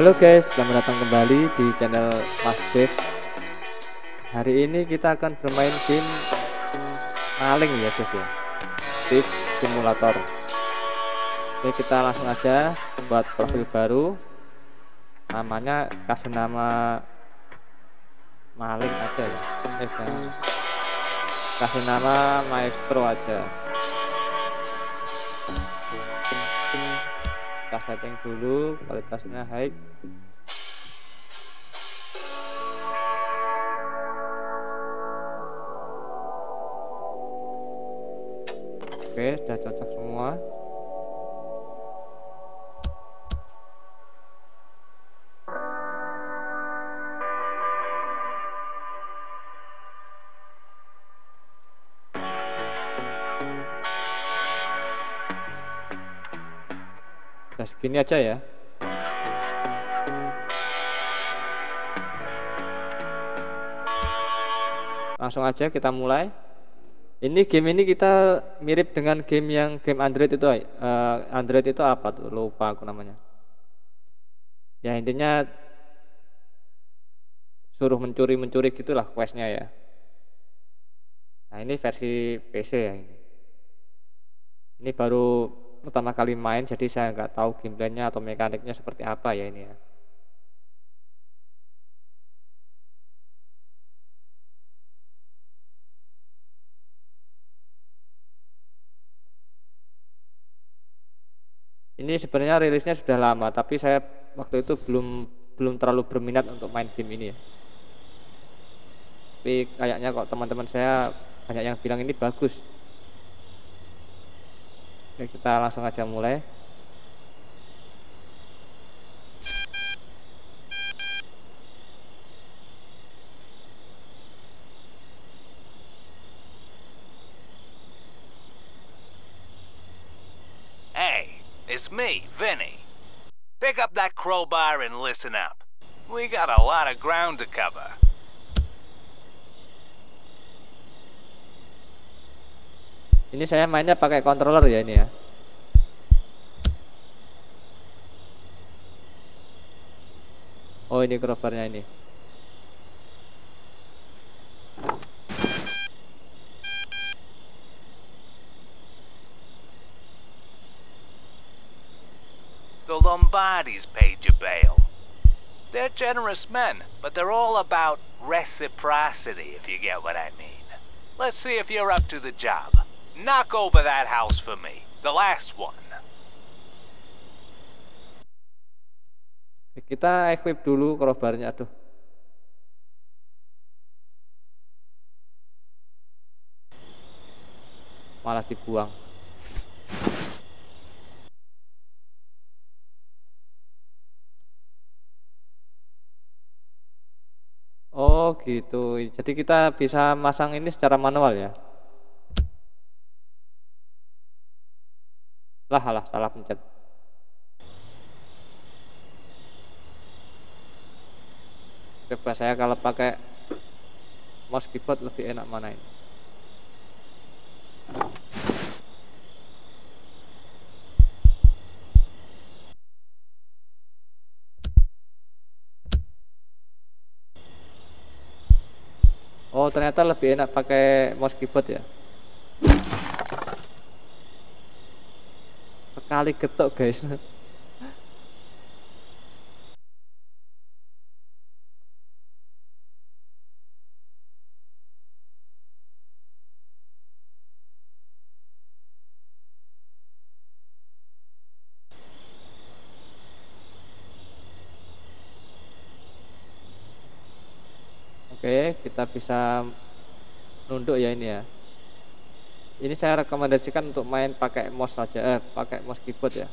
Halo guys, selamat datang kembali di channel Mas Dev. Hari ini kita akan bermain game maling ya guys ya. Thief Simulator. Oke, kita langsung aja buat profil baru. Namanya kasih nama maling aja ya. Eh. Kasih nama Maestro aja. Setting dulu kualitasnya high. Oke sudah cocok semua Segini aja ya. Langsung aja kita mulai. Ini game ini kita mirip dengan game yang game Android itu. Uh, Android itu apa tuh? Lupa aku namanya. Ya intinya suruh mencuri-mencuri gitulah questnya ya. Nah ini versi PC ya ini. Ini baru pertama kali main jadi saya nggak tahu gameplaynya atau mekaniknya seperti apa ya ini ya. Ini sebenarnya rilisnya sudah lama tapi saya waktu itu belum belum terlalu berminat untuk main game ini ya. Tapi kayaknya kok teman-teman saya banyak yang bilang ini bagus Oke, kita langsung aja mulai. Hey, it's me, Vinny. Pick up that crowbar and listen up. We got a lot of ground to cover. Ini saya mainnya pakai controller ya ini ya. Oh ini crowbarnya ini. The Lombardis paid you bail. They're generous men, but they're all about reciprocity, if you get what I mean. Let's see if you're up to the job. Knock over that house for me. The last one. Kita equip dulu crowbarnya aduh. Malah dibuang. Oh gitu. Jadi kita bisa masang ini secara manual ya. Lah, lah, salah pencet. Coba saya kalau pakai mouse keyboard lebih enak mana ini? Oh ternyata lebih enak pakai mouse keyboard ya Sekali getok guys Oke, kita bisa nunduk ya ini ya. Ini saya rekomendasikan untuk main pakai mouse saja, eh pakai mouse keyboard ya.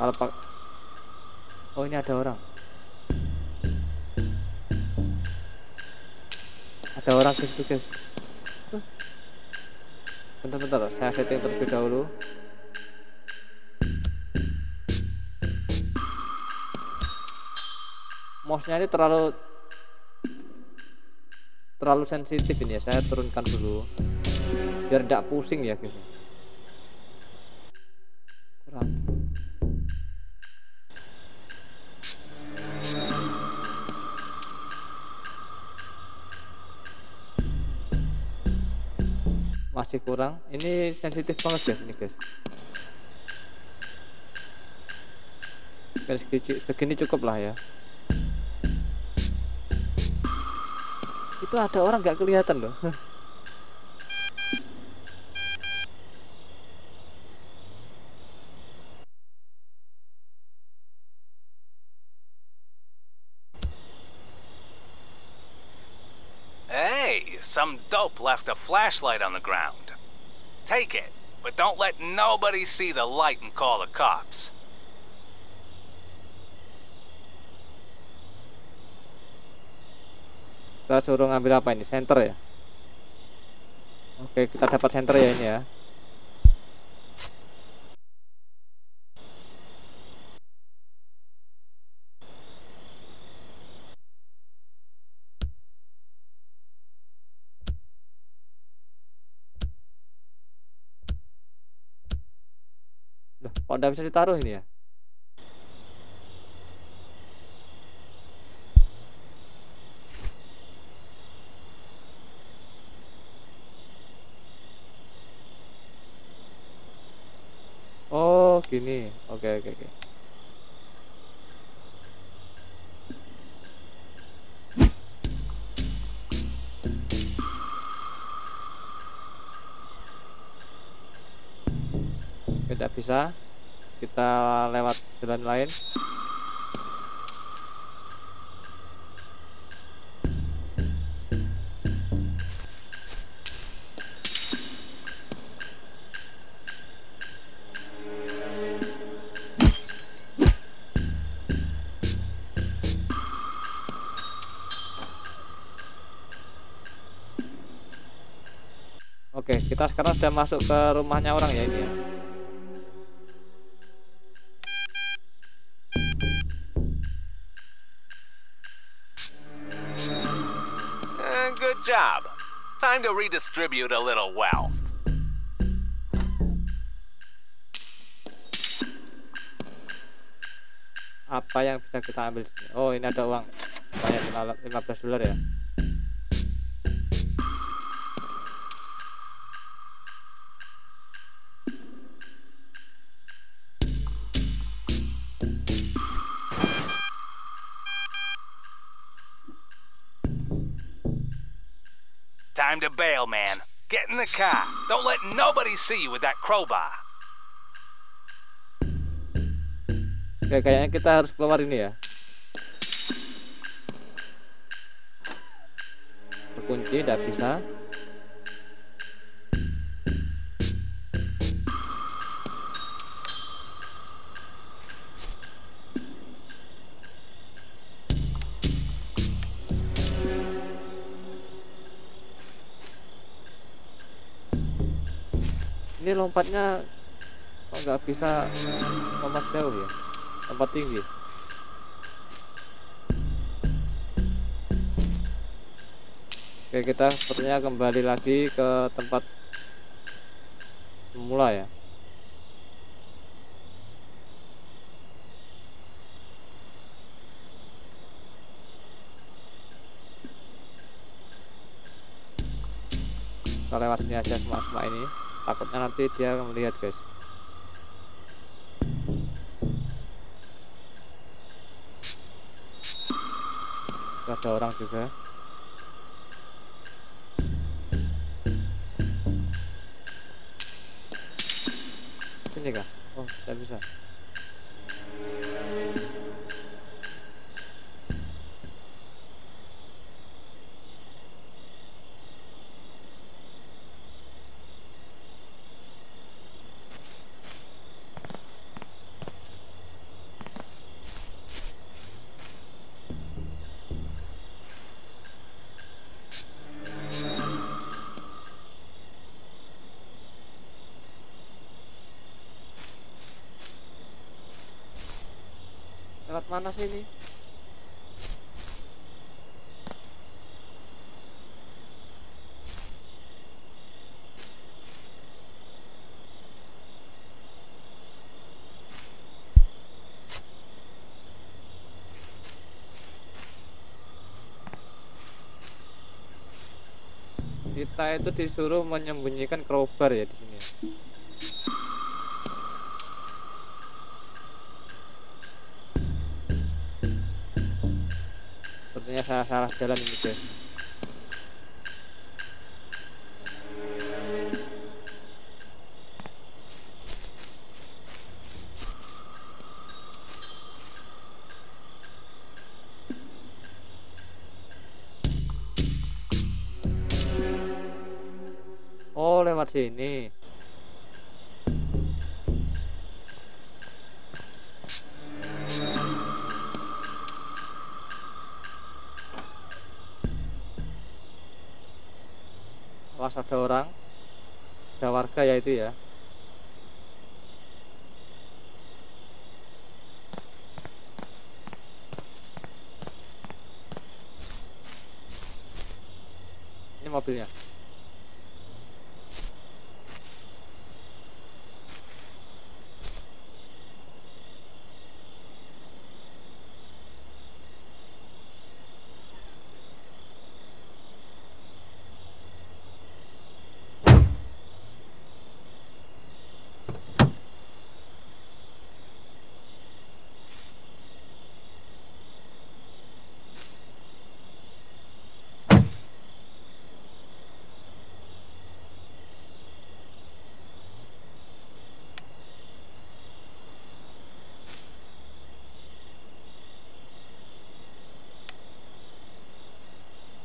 Kalau pak, oh ini ada orang. Ada orang situ guys. Bentar-bentar, saya setting terlebih dahulu. Mouse-nya ini terlalu terlalu sensitif ini ya. Saya turunkan dulu. Biar tidak pusing ya gitu kurang. Masih kurang. Ini sensitif banget guys ini guys segini cukup lah ya. Itu ada orang nggak kelihatan loh Hey, some dope left a flashlight on the ground. Take it, but don't let nobody see the light and call the cops. Kita suruh ngambil apa ini? Center ya? Oke kita dapat center ya ini ya. Loh, kok bisa ditaruh ini ya Gini. Oke, oke, oke. Tidak bisa. Kita lewat jalan lain. Kita sekarang sudah masuk ke rumahnya orang ya ini ya. Eh, good job. Time to redistribute a little wealth. Apa yang bisa kita ambil sini? Oh, ini ada uang. Banyak 15 dolar ya. Time to bail, man. Get in the car. Don't let nobody see you with that crowbar. Oke, kayaknya kita harus keluar ini ya. Terkunci, tidak bisa. Ini lompatnya kok nggak bisa lompat jauh ya? Lompat tinggi. Oke, kita sepertinya kembali lagi ke tempat semula ya. Kita lewat sini aja semua-semua ini. Takutnya nanti dia melihat guys. ada orang juga sini kah oh tidak bisa mana sih ini kita itu disuruh menyembunyikan crowbar ya di sini. Salah salah jalan ini guys. Oh, lewat sini. Ada orang, ada warga ya itu ya. Ini mobilnya.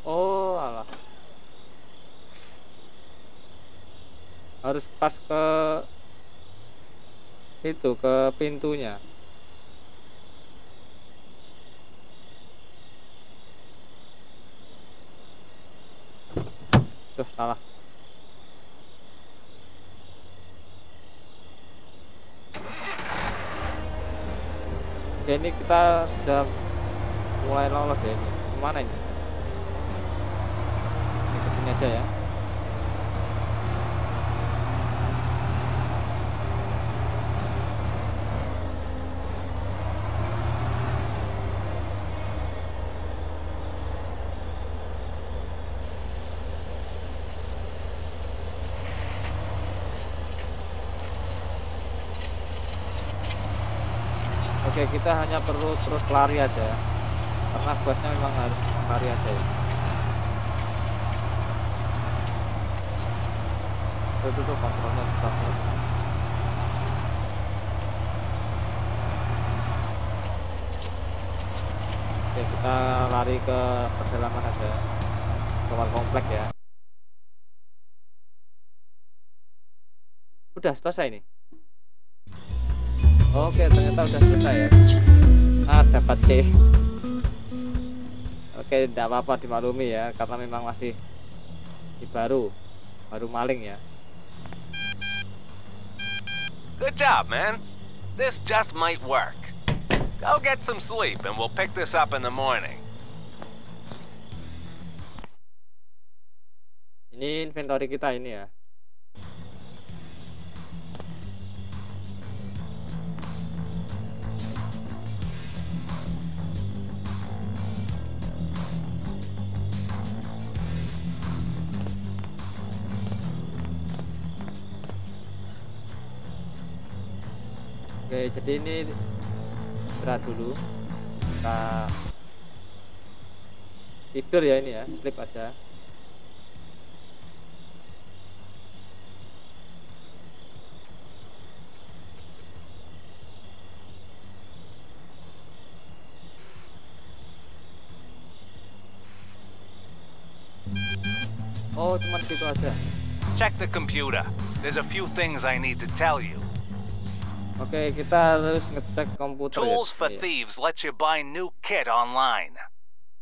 Oh, alah. Harus pas ke itu ke pintunya. Tuh, salah. Oke, ini kita sudah mulai lolos ya ini. Ke mana ini? Ini ke sini aja ya. Oke, kita hanya perlu terus lari aja ya. Karena questnya memang harus lari aja ya. Itu tuh kontrolnya banget. Oke, kita lari ke pedalaman aja. Keluar komplek ya. Udah selesai nih. Oke, ternyata udah selesai ya. Ah, dapat C. Oke, tidak apa-apa dimaklumi ya, karena memang masih di baru, baru maling ya. Good job, man. This just might work. Go get some sleep and we'll pick this up in the morning. Ini inventory kita ini ya. Oke, jadi ini istirahat dulu. Kita tidur ya ini ya, sleep aja. Oh, cuma gitu aja. Check the computer. There's a few things I need to tell you. Oke, kita harus ngecek komputer. ya. Tools for Iya. Thieves lets you buy new kit online.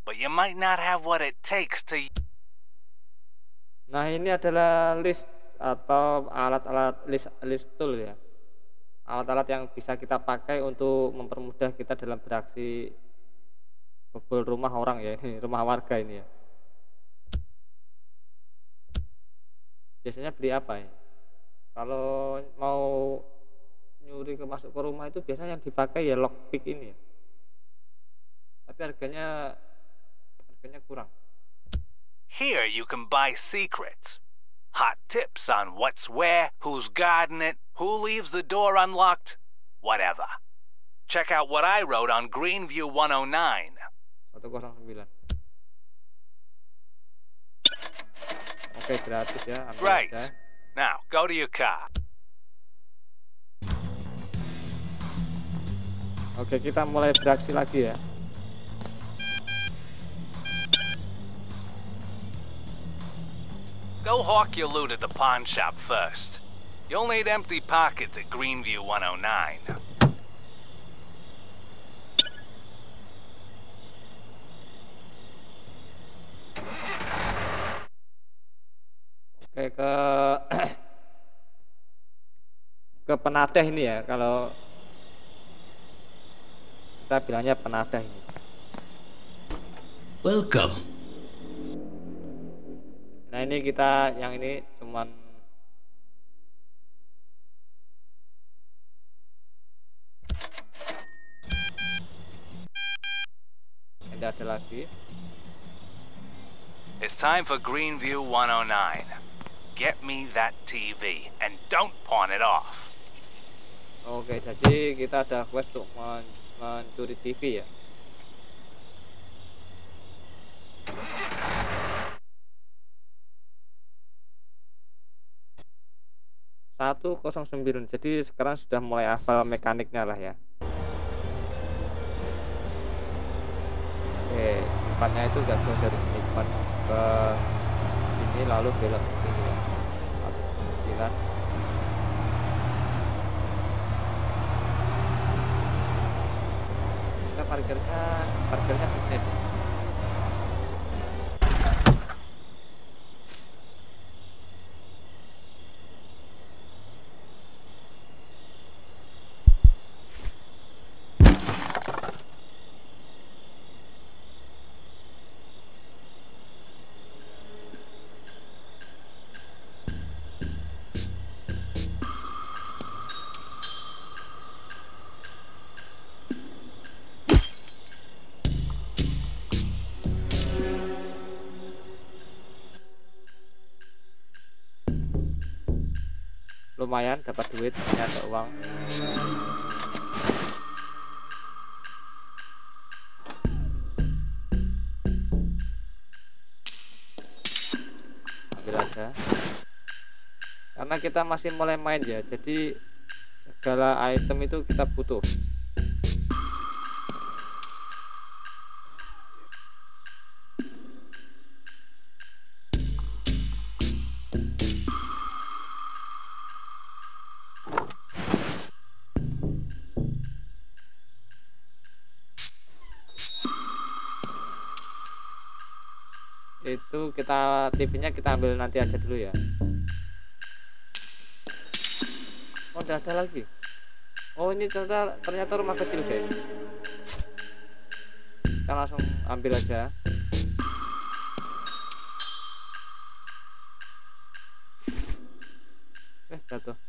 But you might not have what it takes to. Nah, ini adalah list atau alat-alat list list tool ya. Alat-alat yang bisa kita pakai untuk mempermudah kita dalam beraksi bobol rumah orang ya ini, rumah warga ini ya. Biasanya beli apa ya? Kalau mau nyuri ke masuk ke rumah itu biasanya yang dipakai ya lockpick ini ya. Tapi harganya harganya kurang. Here you can buy secrets. Hot tips on what's where, who's guarding it, who leaves the door unlocked, whatever. Check out what I wrote on Greenview 109. 109 Oke gratis ya Right. aja. Now, go to your car. Oke kita mulai beraksi lagi ya Go hawk your loot at the pawn shop first. You'll need empty pockets at Greenview 109. Oke ke ke penadah ini ya kalau kita bilangnya penadah ini Welcome. nah ini kita yang ini cuman tidak ada lagi It's time for Greenview 109. Get me that TV and don't pawn it off. Oke, jadi kita ada quest untuk mencuri TV ya. Satu kosong sembilan jadi sekarang sudah mulai hafal mekaniknya lah ya. Oke depannya itu gak jauh dari sini ke sini lalu belok ke sini ya. Parkirnya parkirnya di lumayan dapat duit ini ada uang. Ambil aja. Karena kita masih mulai main ya jadi segala item itu kita butuh itu kita TV-nya kita ambil nanti aja dulu ya. Oh udah ada lagi? Oh ini ternyata ternyata rumah kecil guys. Kita langsung ambil aja. Eh jatuh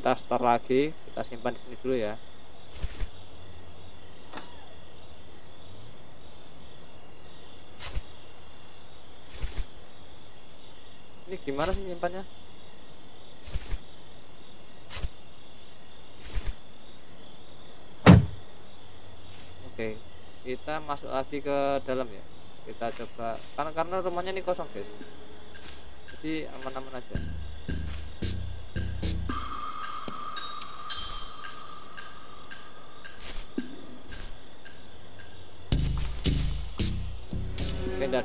kita start lagi. Kita simpan di sini dulu ya. Ini gimana sih nyimpannya? Oke, kita masuk lagi ke dalam ya. Kita coba karena karena rumahnya ini kosong, guys. Jadi aman-aman aja.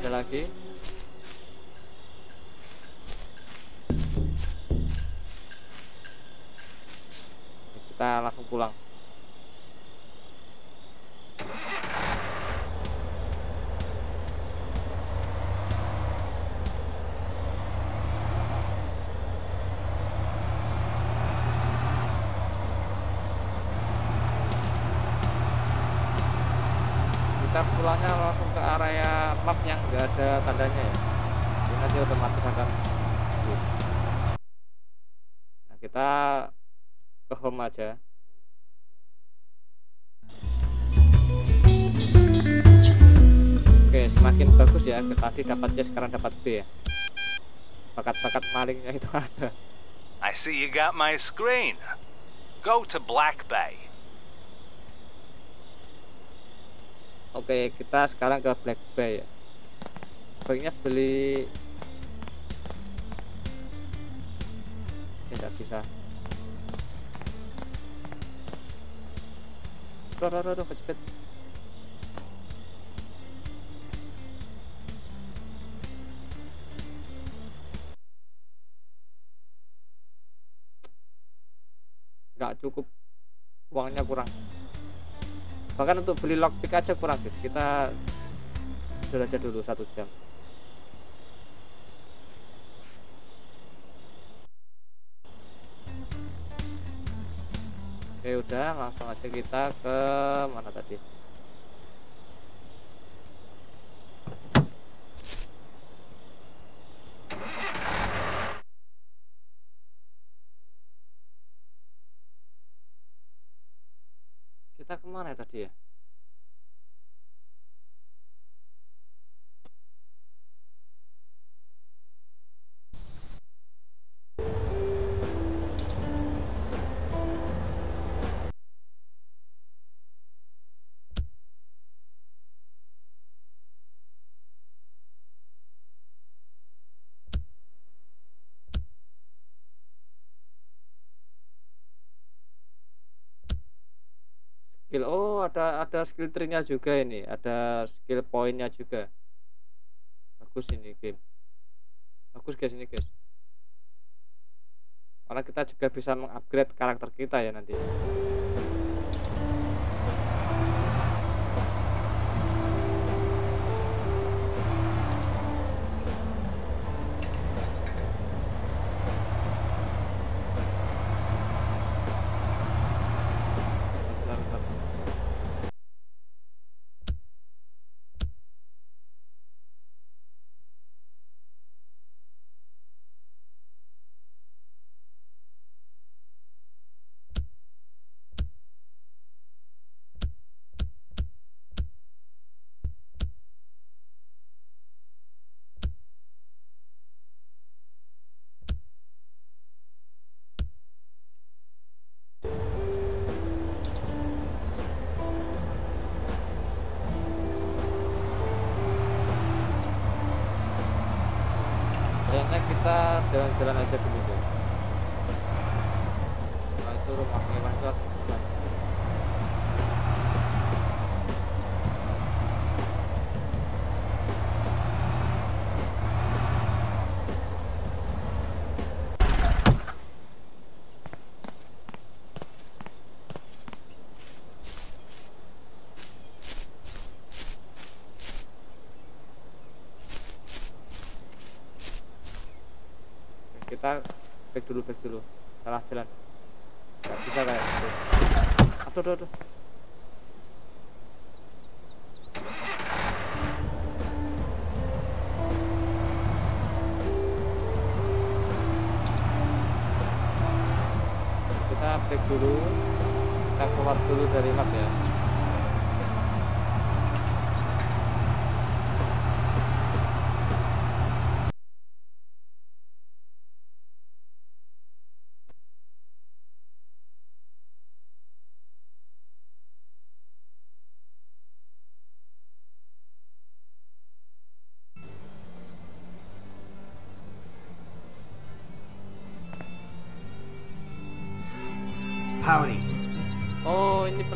Ada lagi. Kita langsung pulang. Kita pulangnya langsung ke area map yang enggak ada tandanya ya? Jadi nanti otomatis akan nah kita ke home aja. Oke semakin bagus ya tadi dapat C sekarang dapat B ya. Bakat-bakat malingnya itu ada. I see you got my screen. Go to Black Bay. Oke, kita sekarang ke Black Bay ya. Baiknya beli tidak bisa. Aduh, aduh, aduh, kecepet. Nggak cukup, uangnya kurang. Bahkan untuk beli lockpick aja kurang guys. Kita aja dulu satu jam. Oke udah langsung aja kita ke mana tadi ke mana ya tadi ya ada ada skill tree-nya juga ini ada skill poinnya juga. Bagus ini game. Bagus guys ini guys. Karena kita juga bisa mengupgrade karakter kita ya nanti jalan-jalan aja dulu deh nah itu rumah hewan back dulu back dulu salah.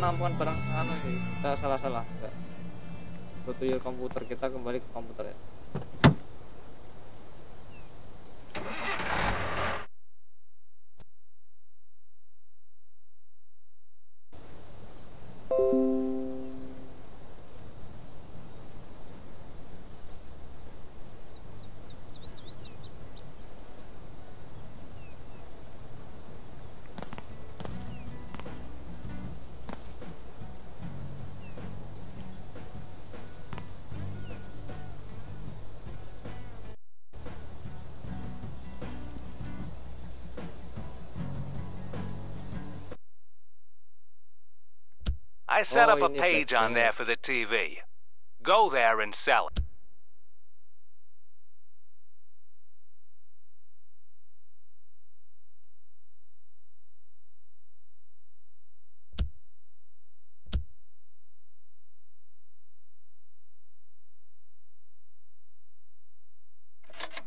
Penampungan barang anu sih. Kita salah salah Betul komputer kita kembali ke komputer ya I set Oh, up a page on there for the TV. Go there and sell it.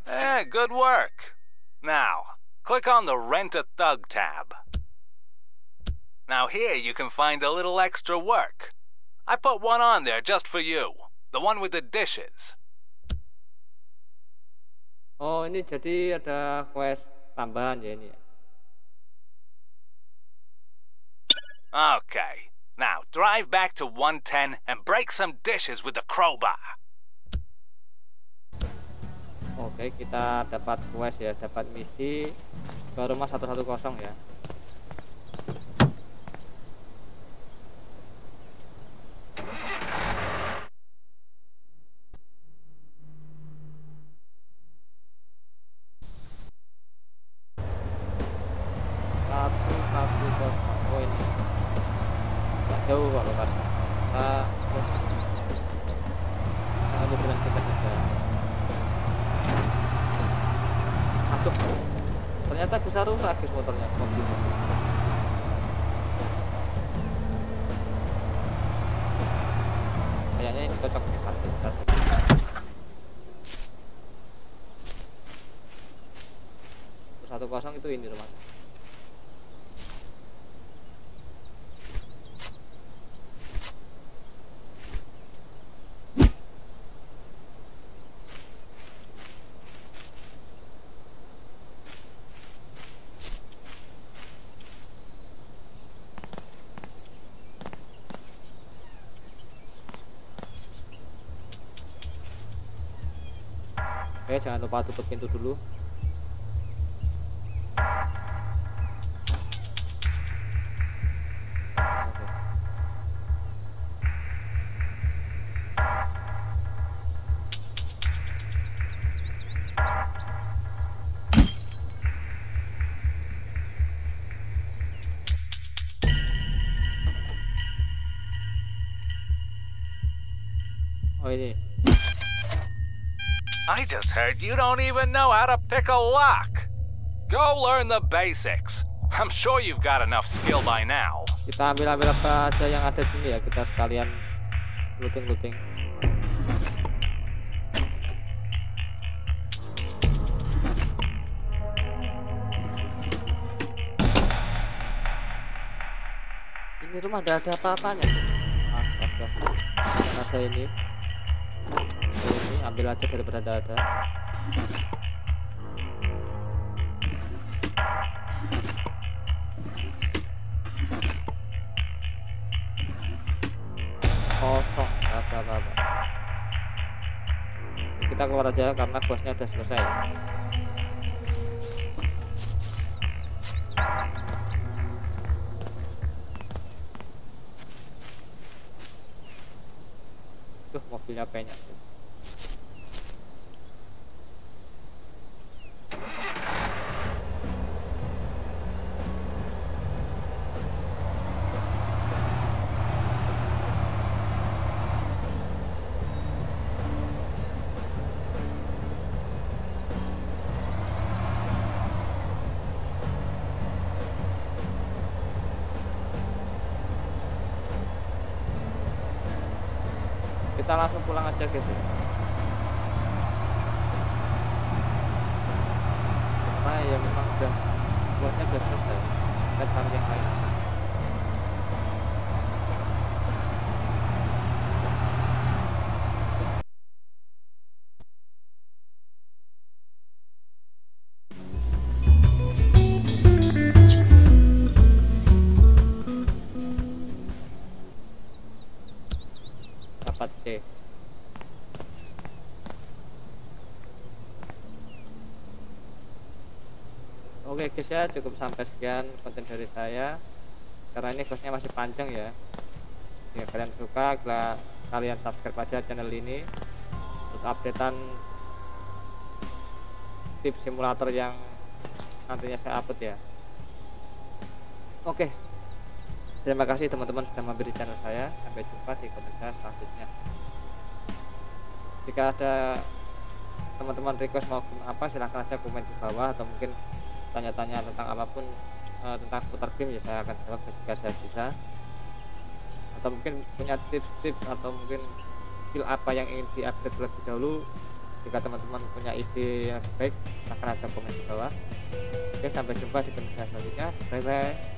Eh, good work. Now, click on the Rent a Thug tab. Now, here you can find a little extra work. I put one on there just for you. The one with the dishes. Oh, ini jadi ada quest tambahan ya ini ya. Okay. Now, drive back to 110 and break some dishes with the crowbar. Oke, kita dapat quest ya, dapat misi ke rumah 110 ya. Satu satu kosong. Oh ini Nggak jauh kok lokasi. Kita kita ambil jalan kita saja. Aduh, ternyata bisa rusak guys motornya mobilnya. Kayaknya ini cocok nih satu satu. Itu ini rumahnya. Oke, jangan lupa tutup pintu dulu. Just heard you don't even know how to pick a lock. Go learn the basics. I'm sure you've got enough skill by now. Kita ambil-ambil apa aja yang ada sini ya, kita sekalian looting-looting. Ini rumah ada ada apa-apanya. Astaga. Ada ini. Ambil aja daripada ada ada. kosong nggak ada apa-apa kita keluar aja karena questnya udah selesai tuh mobilnya banyak tuh. Kita langsung pulang aja guys ya. Ya cukup sampai sekian konten dari saya. Karena ini questnya masih panjang ya. Jika kalian suka kalian subscribe aja channel ini. Untuk updatean tips simulator yang nantinya saya upload ya. Oke. Terima kasih teman-teman sudah mampir di channel saya. Sampai jumpa di konten saya selanjutnya. Jika ada teman-teman request mau apa silahkan aja komen di bawah atau mungkin tanya-tanya tentang apa pun uh, tentang putar game ya saya akan jawab jika saya bisa. Atau mungkin punya tips-tips atau mungkin skill apa yang ingin diupdate lebih dahulu jika teman-teman punya ide yang baik silahkan aja komen di bawah. Oke sampai jumpa di video selanjutnya. Bye bye